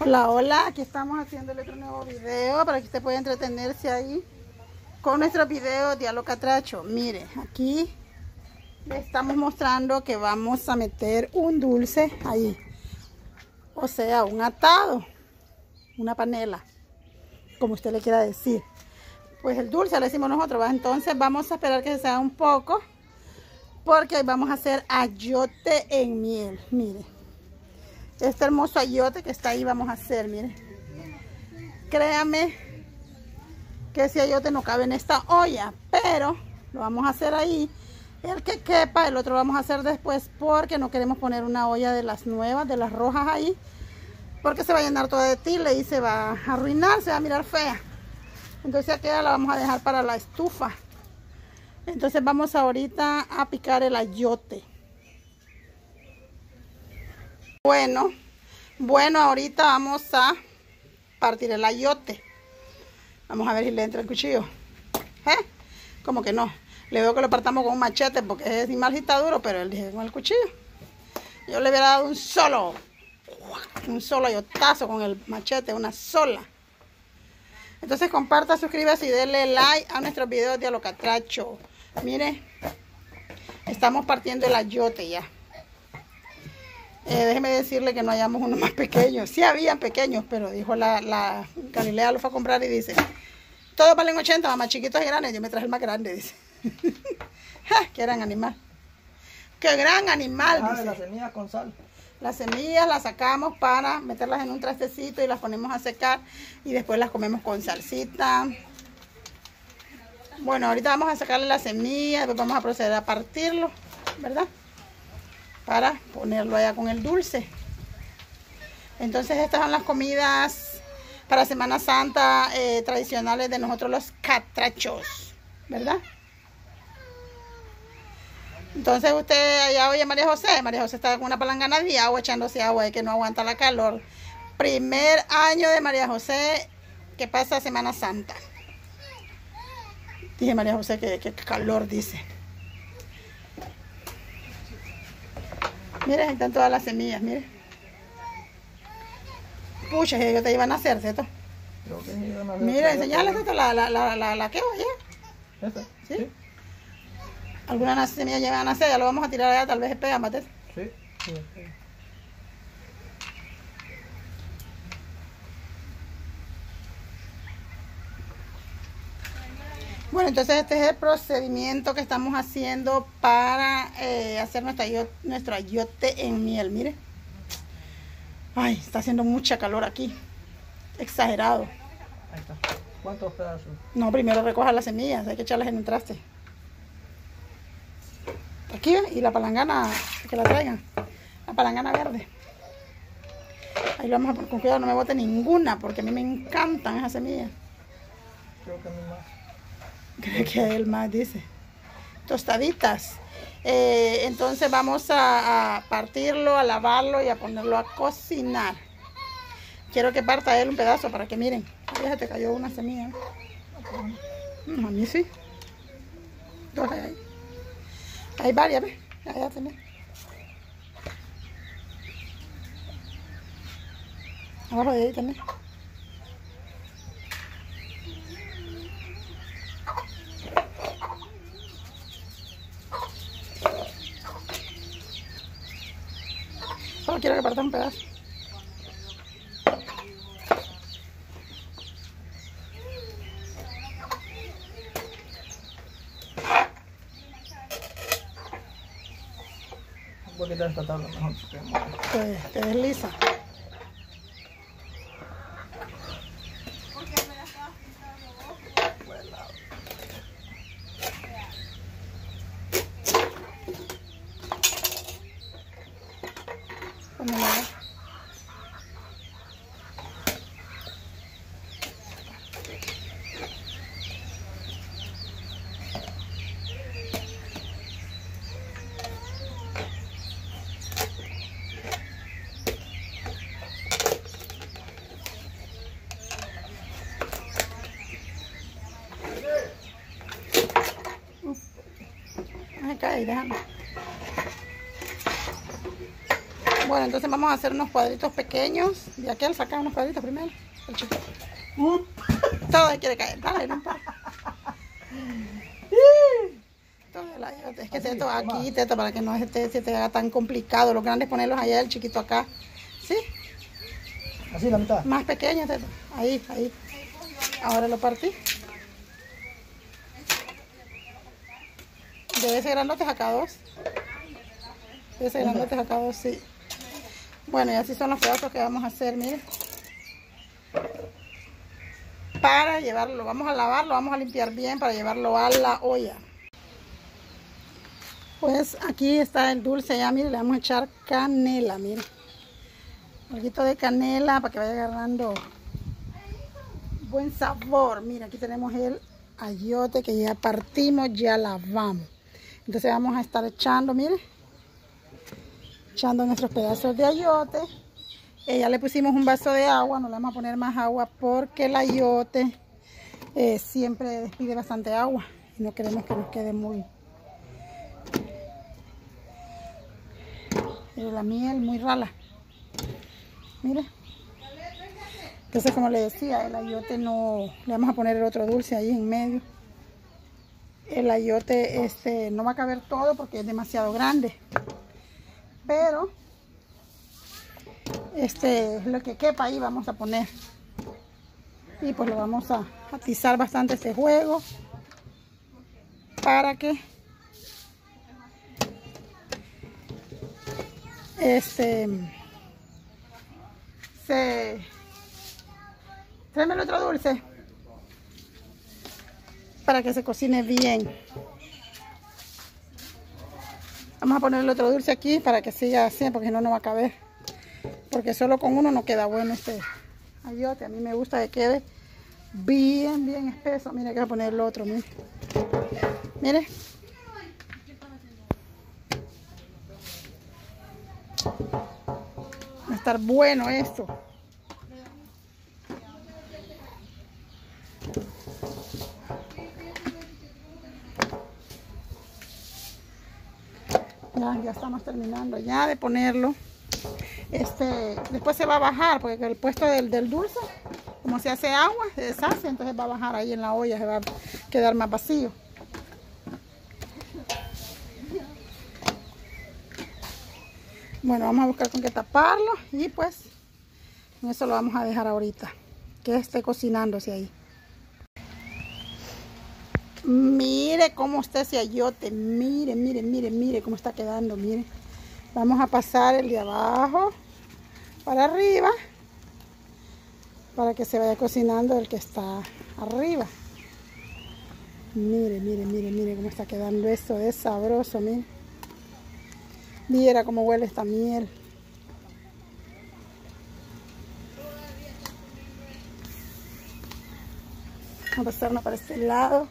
Hola, hola, aquí estamos haciéndole otro nuevo video para que usted pueda entretenerse ahí con nuestro video Diálogo Catracho. Mire, aquí le estamos mostrando que vamos a meter un dulce ahí. O sea, un atado, una panela, como usted le quiera decir. Pues el dulce le decimos nosotros, entonces vamos a esperar que se sea un poco porque hoy vamos a hacer ayote en miel, mire este hermoso ayote que está ahí vamos a hacer, miren. Créame que ese ayote no cabe en esta olla, pero lo vamos a hacer ahí. El que quepa, el otro lo vamos a hacer después porque no queremos poner una olla de las nuevas, de las rojas ahí. Porque se va a llenar toda de tile y se va a arruinar, se va a mirar fea. Entonces aquella la vamos a dejar para la estufa. Entonces vamos ahorita a picar el ayote. Bueno, bueno, ahorita vamos a partir el ayote. Vamos a ver si le entra el cuchillo. ¿Eh? Como que no. Le veo que lo partamos con un machete porque es animal está duro, pero él dice con el cuchillo. Yo le hubiera dado un solo, un solo ayotazo con el machete, una sola. Entonces comparta, suscríbase y denle like a nuestros videos de Alocatracho. Mire, estamos partiendo el ayote ya. Eh, déjeme decirle que no hayamos uno más pequeño. Sí habían pequeños, pero dijo la, la Galilea lo fue a comprar y dice, todos valen 80, más chiquitos y grandes. Yo me traje el más grande, dice. ¡Qué gran animal! ¡Qué gran animal! Ah, las semillas con sal. Las semillas las sacamos para meterlas en un trastecito y las ponemos a secar y después las comemos con salsita. Bueno, ahorita vamos a sacarle las semillas, después vamos a proceder a partirlo, ¿verdad? Para ponerlo allá con el dulce. Entonces estas son las comidas para Semana Santa eh, tradicionales de nosotros los catrachos, ¿verdad? Entonces usted allá oye María José, María José está con una palangana de agua echándose agua y que no aguanta la calor. Primer año de María José que pasa Semana Santa. Dije María José que, que calor dice. Ahí están todas las semillas, mire. Pucha, que te iban a hacer, ¿cierto? Mira, enseñale esto, la, la, la, la, la que ya. ¿Esta? ¿Sí? ¿Sí? Algunas semillas llegan a nacer, ya lo vamos a tirar allá, tal vez se pega, mate. Sí, sí, Bueno, entonces este es el procedimiento que estamos haciendo para eh, hacer nuestra, nuestro ayote en miel, mire. Ay, está haciendo mucha calor aquí. Exagerado. Ahí está. ¿Cuántos pedazos? No, primero recoja las semillas, hay que echarlas en un traste. Aquí, y la palangana, que la traigan. La palangana verde. Ahí lo vamos a poner con cuidado, no me bote ninguna, porque a mí me encantan esas semillas. Creo que a mí más. Creo que él más dice. Tostaditas. Eh, entonces vamos a, partirlo, a lavarlo y a ponerlo a cocinar. Quiero que parta él un pedazo para que miren. Ya se te cayó una semilla. a mí sí. Dos hay Hay varias, ¿ves? Allá también. Abajo de ahí también. Quiero que parta un pedazo. Voy a quitar esta tabla mejor Con này này Cái này đó. Bueno, entonces vamos a hacer unos cuadritos pequeños. De aquel saca unos cuadritos primero. El chico. Todo quiere caer. Dale, no ayote. Es que esto aquí, teto, para que no se te, se te haga tan complicado. Lo grande es ponerlos allá, el chiquito acá. ¿Sí? Así la mitad. Más pequeño, teto. Ahí, ahí. Ahora lo partí. De ese grandote acá dos. De ese grandote acá dos, sí. Bueno, y así son los pedazos que vamos a hacer, miren. Para llevarlo, lo vamos a lavar, lo vamos a limpiar bien para llevarlo a la olla. Pues aquí está el dulce ya, miren, le vamos a echar canela, miren. Un poquito de canela para que vaya agarrando buen sabor. Mira, aquí tenemos el ayote que ya partimos, ya lavamos. Entonces vamos a estar echando, mire, echando nuestros pedazos de ayote. Eh, ya le pusimos un vaso de agua, no le vamos a poner más agua porque el ayote eh, siempre despide bastante agua y no queremos que nos quede muy... Mire, la miel muy rala. Mire. Entonces, como le decía, el ayote no... Le vamos a poner el otro dulce ahí en medio. El ayote este, no va a caber todo porque es demasiado grande. Pero, este, lo que quepa ahí vamos a poner. Y pues lo vamos a atizar bastante este juego. Para que... Este se tráeme el otro dulce para que se cocine bien vamos a poner el otro dulce aquí para que siga así porque no no va a caber. Porque solo con uno no queda bueno este ayote. A mí me gusta que quede bien bien espeso. Mire que voy a poner el otro mire mire. Va a estar bueno esto. Ya, estamos terminando ya de ponerlo. Este, después se va a bajar porque el puesto del, del dulce, como se hace agua, se deshace, entonces va a bajar ahí en la olla, se va a quedar más vacío. Bueno, vamos a buscar con qué taparlo y pues eso lo vamos a dejar ahorita, que esté cocinándose ahí. Mire cómo está ese ayote, mire, mire, mire, mire cómo está quedando, mire. Vamos a pasar el de abajo para arriba para que se vaya cocinando el que está arriba. Mire, mire, mire, mire cómo está quedando esto, es sabroso, mire. Viera cómo huele esta miel. Vamos a pasarnos para este lado.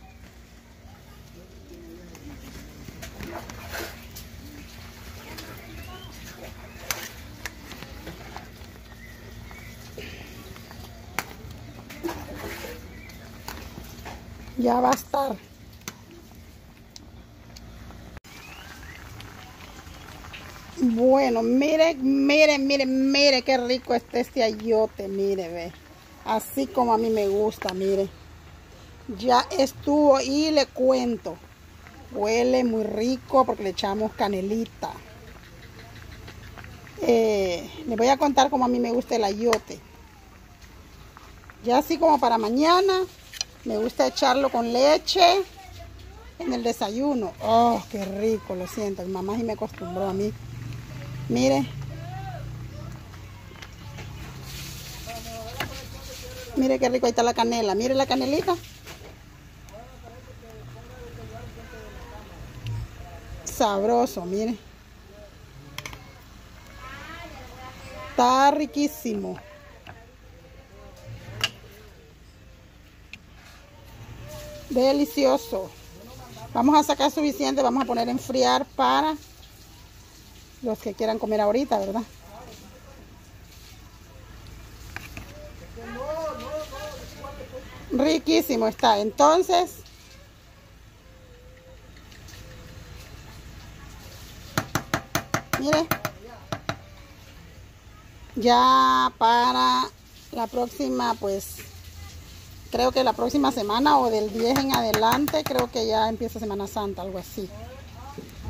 Ya va a estar. Bueno, mire, mire, mire, mire qué rico está este ayote, mire, ve. Así como a mí me gusta, mire. Ya estuvo y le cuento. Huele muy rico porque le echamos canelita. Eh, le voy a contar cómo a mí me gusta el ayote. Ya así como para mañana, me gusta echarlo con leche en el desayuno. Oh, qué rico, lo siento. Mi mamá sí me acostumbró a mí. Mire. Mire qué rico ahí está la canela. Mire la canelita. Sabroso, mire. Está riquísimo. Delicioso. Vamos a sacar suficiente, vamos a poner a enfriar para los que quieran comer ahorita, ¿verdad? Riquísimo está. Entonces, mire, Ya para la próxima, pues, creo que la próxima semana o del 10 en adelante, creo que ya empieza Semana Santa, algo así.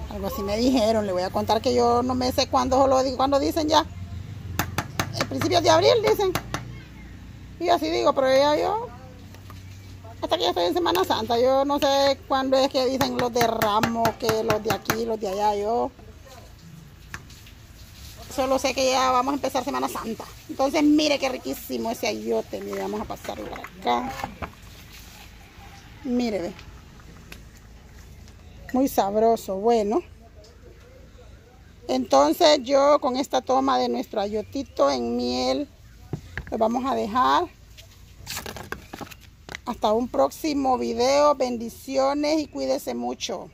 Algo así me dijeron, le voy a contar que yo no me sé cuándo, lo, cuando dicen ya. El principio de abril dicen. Y así digo, pero ya yo, hasta que ya estoy en Semana Santa, yo no sé cuándo es que dicen los de Ramos, que los de aquí, los de allá, yo solo sé que ya vamos a empezar Semana Santa. Entonces, mire qué riquísimo ese ayote. Mire, vamos a pasarlo por acá. Mire, ve. Muy sabroso, bueno. Entonces yo con esta toma de nuestro ayotito en miel, lo vamos a dejar. Hasta un próximo video. Bendiciones y cuídese mucho.